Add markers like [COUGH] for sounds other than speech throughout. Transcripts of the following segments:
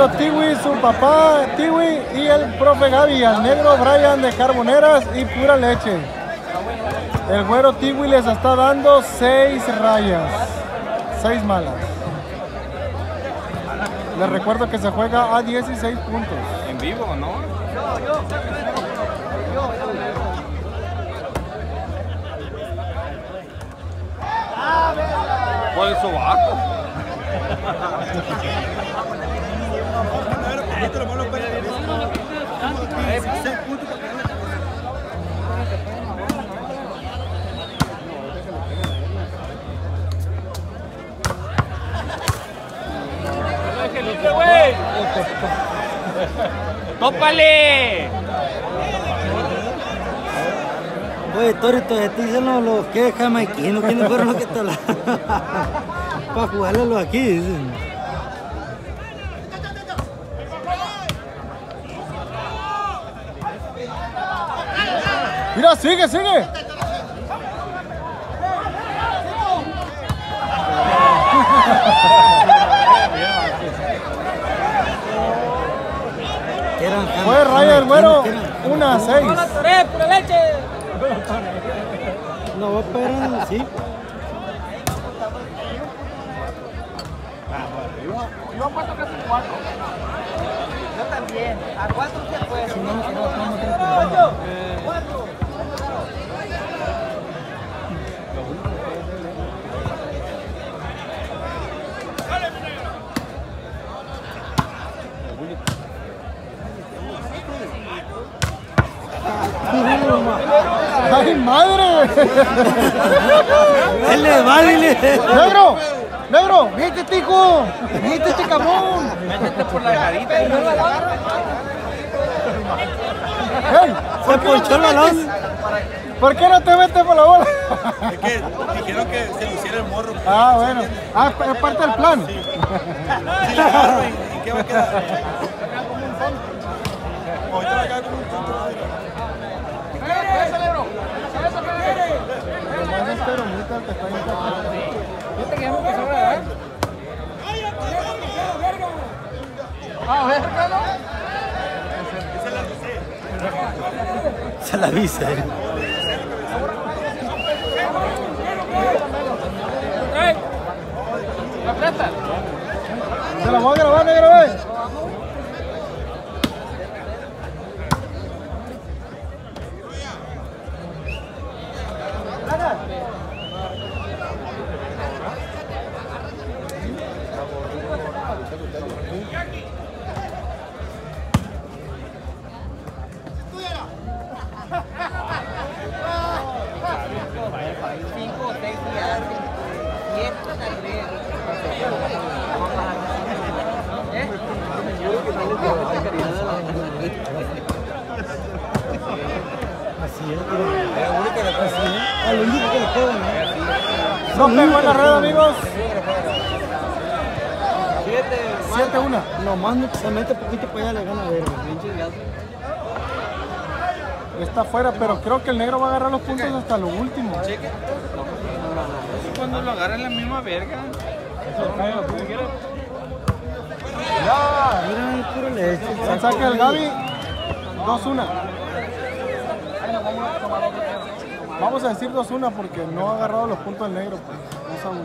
Güero Tiwi, su papá Tiwi y el profe Gaby, al negro Brian de Carboneras y pura leche. El Güero Tiwi les está dando seis rayas, seis malas. Les recuerdo que se juega a 16 puntos. En vivo, ¿no? Por el sobaco. ¡Tópale! Oye, Torito, a ti dicen los, los que jamaiquinos, ¿quiénes fueron los que te la... [LAUGHS] Para jugarlo aquí, dicen. Mira, sigue, sigue. Fue raya el güero, una a seis. pura leche! No, va a pegar, sí. Yo apuesto que es un 4. Yo también. A 4 se puede. Va, dile. ¡Negro! ¡Negro! ¡Vete, tico! ¡Vete, este cabrón! Métete por la garita. ¡Ey! Se ponchó el balón. ¿Por qué no te metes por la bola? Es que dijeron que se luciera el morro. Ah, bueno. Ah, es parte del plan. Si la agarro, ¿y, y qué va a quedar? Fíjate que ya me empezó a grabar. Ah, verga, ¿no? Se la avisa. ¡Ey! ¿La plata? Se la voy a grabar, Cinco o seis días. Siete tal vez. Así es. Así es. A lo único que le ganar. No pegó en la red, amigos. Siete, una. Nomás no se mete poquito para allá, le gana a ver. Está afuera, pero creo que el negro va a agarrar los puntos hasta lo último. Cuando lo agarran la misma verga. Mira, es pura leche. Se saca el Gaby. 2-1. Vamos a decir 2-1 porque no ha agarrado los puntos el negro. Pues. 2 a 1.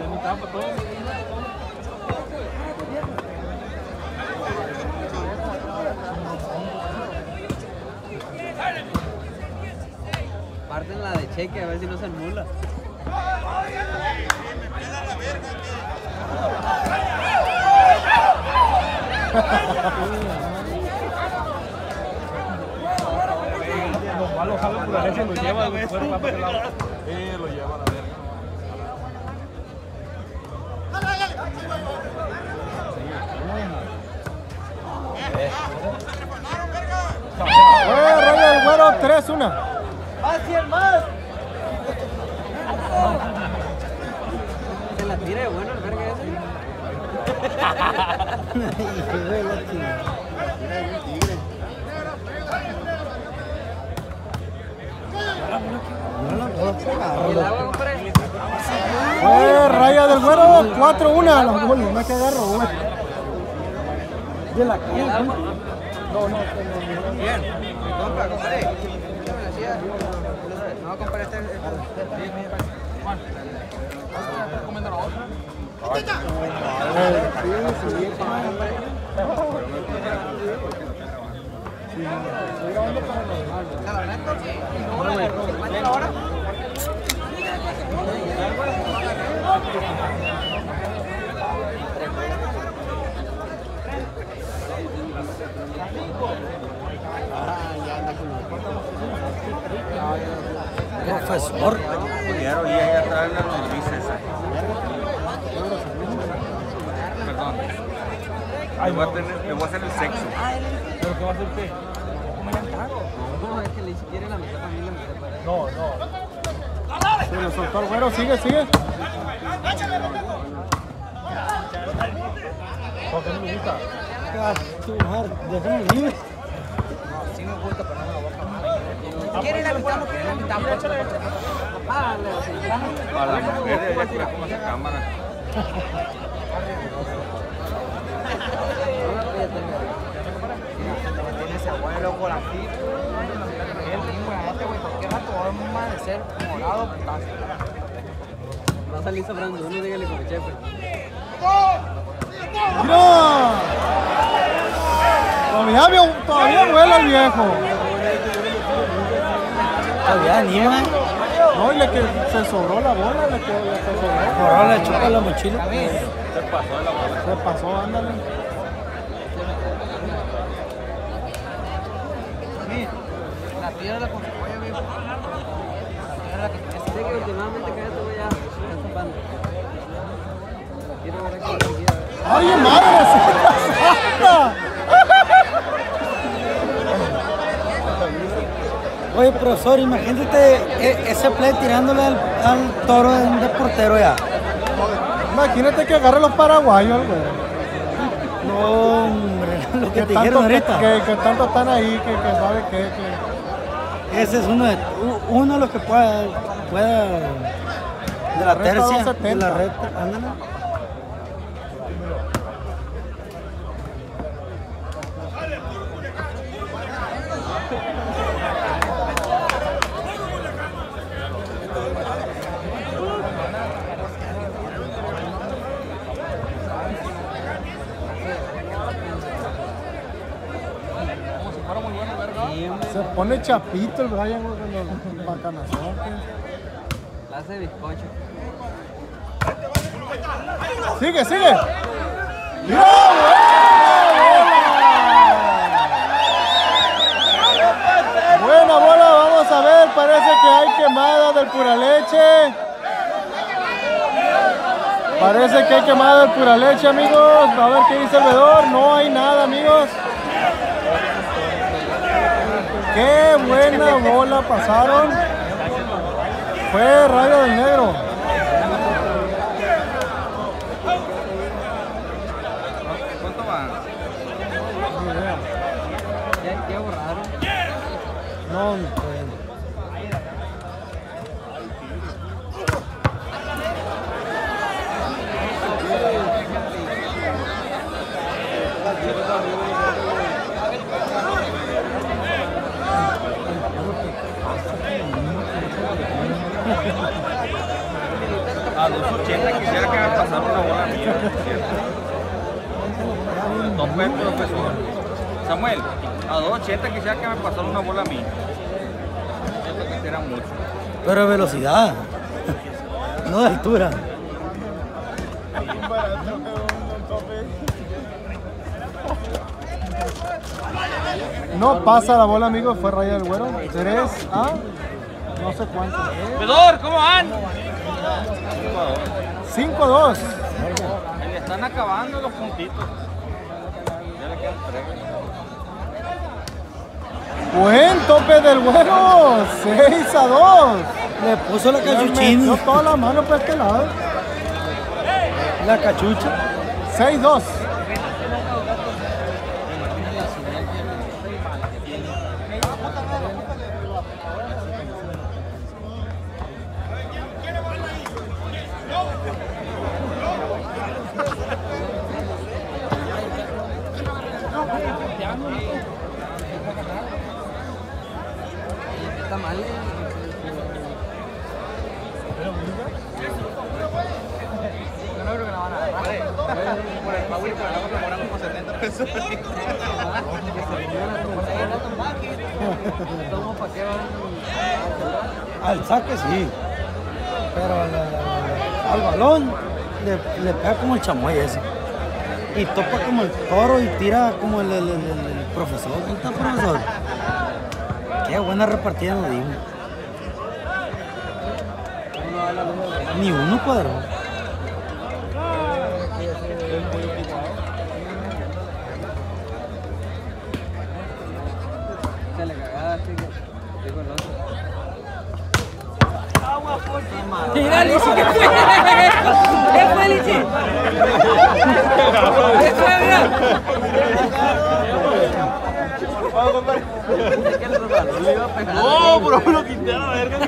Parten la de cheque a ver si no se anula. Los malos saben por la lo lleva el lado. Eh, lo lleva a la verga. ¡Eh, Raya del Güero! 3-1. ¡Más 100 más! Se la tira de bueno el verga ese. No Fue raya del güero, 4-1 a los goles, no que agarro, güey. De la cara, güey. Compra, compré. ¿Qué me decía? No, compré este. Profesor. Pudieron y ahí atrás en las lombrices. Perdón. Le voy, a tener, le voy a hacer el sexo. ¿Pero qué va a hacer usted? No, es que le quiere la mitad también la mitad para No, no. Se lo soltó el güero, sigue, sigue. ¿Por qué no me gusta? Ah, déjame libre. Sí me gusta, pero no me lo voy a comer. ¿Quiere la mitad no quiere la mitad? Ah, A la mujer cámara. [LAUGHS] va a salir sobrando, uno dígale como chefe. ¡Mira! Todavía, todavía vuela el viejo. Todavía anima. No, y le que se sobró la bola, le quedó, le se sobró. Le chupa la mochila. Se pasó, ándale. La piedra con su cuello, viejo. La piedra que tiene. Sé que últimamente que esto ya está tapando. Quiero ver aquí la piedra. ¡Ay, madre! Oye, profesor, imagínate e- ese play tirándole al, al toro de un portero ya. Imagínate que agarre los paraguayos, güey. No, hombre, lo que te tanto, dijeron ahorita. que, que tanto están ahí, que, que sabe qué, que... Ese es uno de, uno de los que pueda, pueda de la tercia, de 270. la recta, ándale. Se pone chapito el Brian, con los. La hace bizcocho. Sigue, sigue. ¡Mira, buena! Buena bola, vamos a ver. Parece que hay quemada del pura leche. Parece que hay quemada del pura leche, amigos. A ver qué dice el vedor. No hay nada, amigos. Qué buena bola pasaron. Fue Rayo del Negro. ¿Cuánto va? Ya borraron. No, A 280 quisiera que me pasara una bola mía. Tope, profesor. Samuel, a 280 quisiera que me pasara una bola mía. Siento que era mucho. Pero velocidad, no de altura. no pasa la bola, amigos. Fue Rayo del Güero. 3 a no sé cuánto. Pedor, ¿cómo van? 5 a 2. Le están acabando los puntitos. Ya le quedan tres. Buen tope del Güero. 6 a 2. Le puso la Le metió cachuchina, toda la mano por este lado. la cachucha. 6 Al saque sí. Pero al, al- al balón le, le pega como el chamoy ese. Y topa como el toro y tira como el, el- el- profesor. ¿Dónde está el profesor? Qué buena repartida nos dimos. Ni uno cuadró. Se. Mira, Lichi, ¿qué fue? ¿Qué fue, Lichi? ¿Qué fue, mira? No, pero me lo quité a la verga.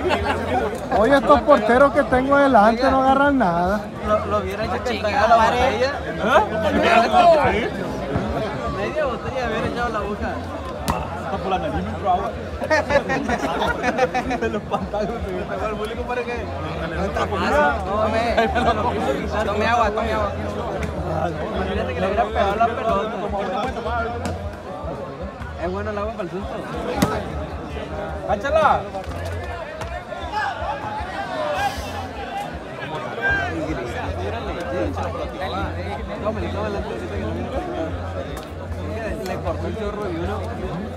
Oye, estos porteros que tengo delante no agarran nada. Lo, lo hubiera hecho que la botella. Media botella hubiera echado la boca. Por la nariz entró agua. De los pantalones. El bullying para que. Tome, tome agua, tome agua. Imagínate que le hubiera pegado la pelota. Es bueno el agua para el susto. ¡Cáchala! Tómale. Le cortó el chorro y uno.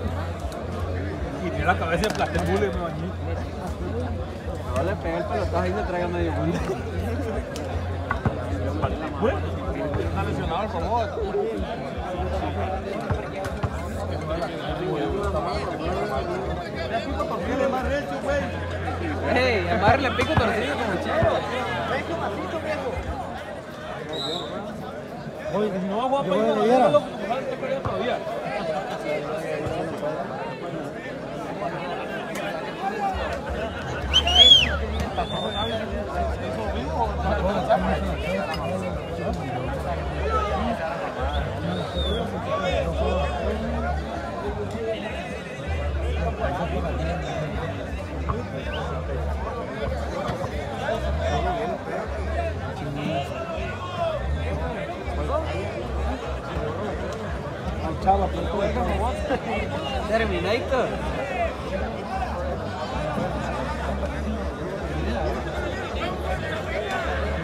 La cabeza de plastel bullying, me bañé. No le pegué el pelotazo y le traga medio mundo. Está lesionado el favor. Ey, amarle pico torcido como. Oye, No va a jugar Yo para voy a ir leer. a loco, ojalá esté perdiendo todavía. Terminator. Cagaría ante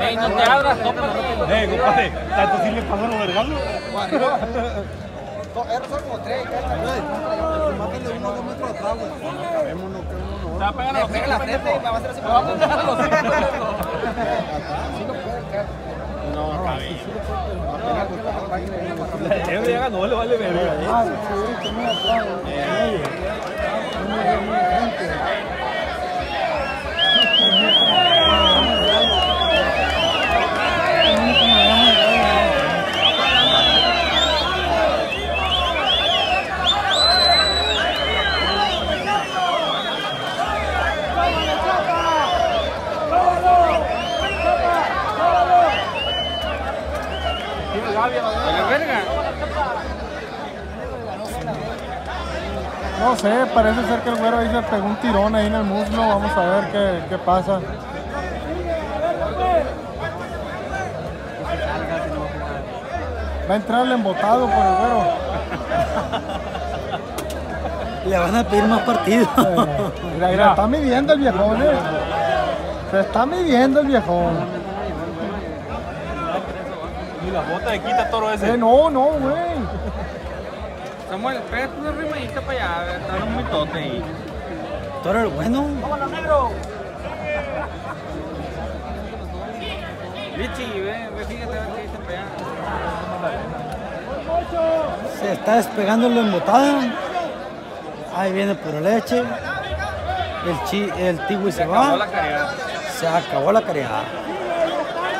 Ey, no te abras, tópalo. Eh, compadre, tanto sí le pasan los vergalos. Te va a pegar a los Pega en la frente y me va a hacer así. Él ya ganó, le vale verga. Ah, sí, tenía atrás, en verga. No sé, parece ser que el güero ahí se pegó un tirón ahí en el muslo. Vamos a ver qué, qué pasa. Va a entrar el embotado por el güero. Le van a pedir más partidos. Mira, mira, está midiendo el viejón, eh. Se está midiendo el viejón. Ni la bota de quita toro ese. Eh, no, no, güey. Samuel, pégate una rimadita para allá, está muy tote ahí. Toro el bueno. Lichi, ve, ve, fíjate a ver qué dice para allá. Se está despegando la embotada. Ahí viene pura leche. El, chi, el tiwi se Se acabó va. la caridad. Se acabó la caridad.